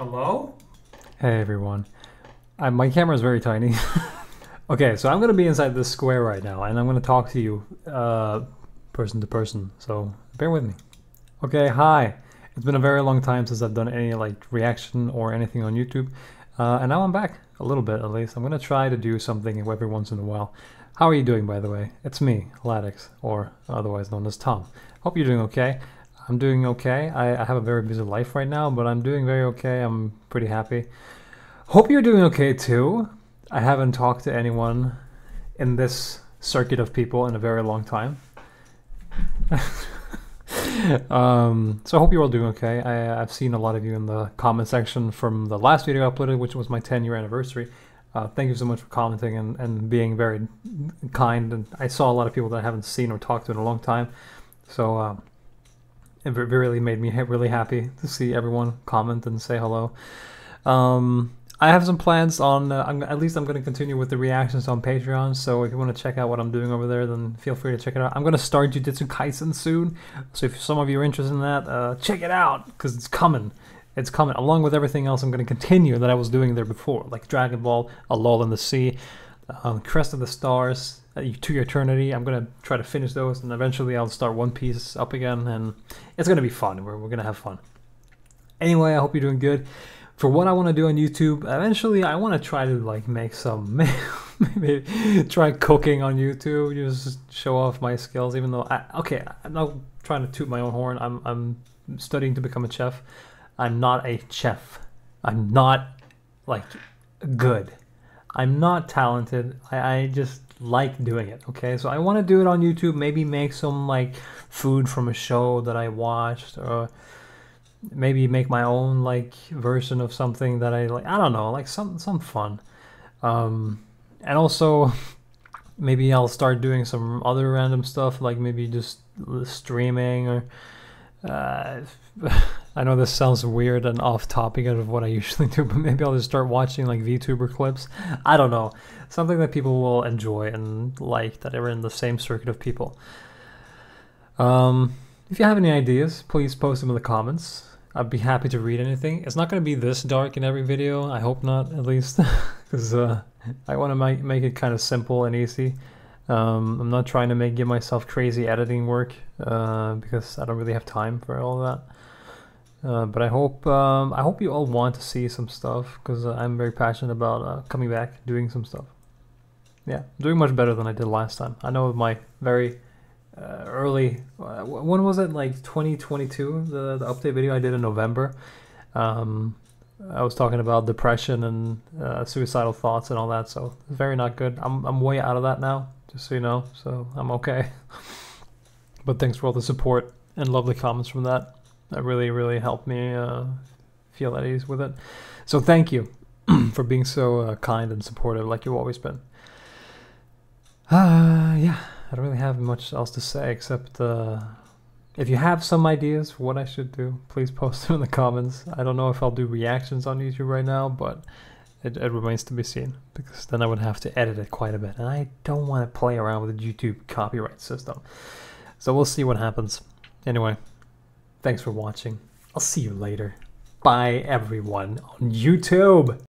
Hello? Hey everyone. I, my camera is very tiny. okay, so I'm going to be inside this square right now and I'm going to talk to you uh, person to person, so bear with me. Okay, hi. It's been a very long time since I've done any like reaction or anything on YouTube. Uh, and now I'm back, a little bit at least. I'm going to try to do something every once in a while. How are you doing, by the way? It's me, Ladix, or otherwise known as Tom. Hope you're doing okay. I'm doing okay. I, I, have a very busy life right now, but I'm doing very okay. I'm pretty happy. Hope you're doing okay too. I haven't talked to anyone in this circuit of people in a very long time. um, so I hope you're all doing okay. I, have seen a lot of you in the comment section from the last video I uploaded, which was my 10 year anniversary. Uh, thank you so much for commenting and, and being very kind. And I saw a lot of people that I haven't seen or talked to in a long time. So uh, it really made me really happy to see everyone comment and say hello. Um, I have some plans on, uh, at least I'm going to continue with the reactions on Patreon, so if you want to check out what I'm doing over there, then feel free to check it out. I'm going to start Jujutsu Kaisen soon, so if some of you are interested in that, uh, check it out, because it's coming. It's coming, along with everything else I'm going to continue that I was doing there before, like Dragon Ball, A Lull in the Sea, um, Crest of the Stars, uh, To Eternity. I'm gonna try to finish those, and eventually I'll start One Piece up again, and it's gonna be fun. We're, we're gonna have fun. Anyway, I hope you're doing good. For what I want to do on YouTube, eventually I want to try to like make some, maybe try cooking on YouTube, just show off my skills. Even though I okay, I'm not trying to toot my own horn. I'm I'm studying to become a chef. I'm not a chef. I'm not like good. I'm not talented. I, I just like doing it. Okay, so I want to do it on YouTube. Maybe make some like food from a show that I watched, or maybe make my own like version of something that I like. I don't know, like some some fun. Um, and also maybe I'll start doing some other random stuff, like maybe just streaming or. Uh, I know this sounds weird and off topic of what I usually do, but maybe I'll just start watching like VTuber clips. I don't know. Something that people will enjoy and like that are in the same circuit of people. Um, if you have any ideas, please post them in the comments. I'd be happy to read anything. It's not going to be this dark in every video. I hope not, at least, because uh, I want to make, make it kind of simple and easy. Um, I'm not trying to make give myself crazy editing work uh, because I don't really have time for all that. Uh, but I hope um, I hope you all want to see some stuff because uh, I'm very passionate about uh, coming back, doing some stuff. Yeah, doing much better than I did last time. I know my very uh, early. Uh, when was it? Like 2022, the the update video I did in November. Um, I was talking about depression and suicidal thoughts and all that, so very not good. I'm I'm way out of that now, just so you know. So I'm okay. but thanks for all the support and lovely comments from that that really really helped me uh, feel at ease with it so thank you for being so uh, kind and supportive like you've always been uh, yeah i don't really have much else to say except uh, if you have some ideas for what i should do please post them in the comments i don't know if i'll do reactions on youtube right now but it, it remains to be seen because then i would have to edit it quite a bit and i don't want to play around with the youtube copyright system so we'll see what happens anyway Thanks for watching. I'll see you later. Bye everyone on YouTube.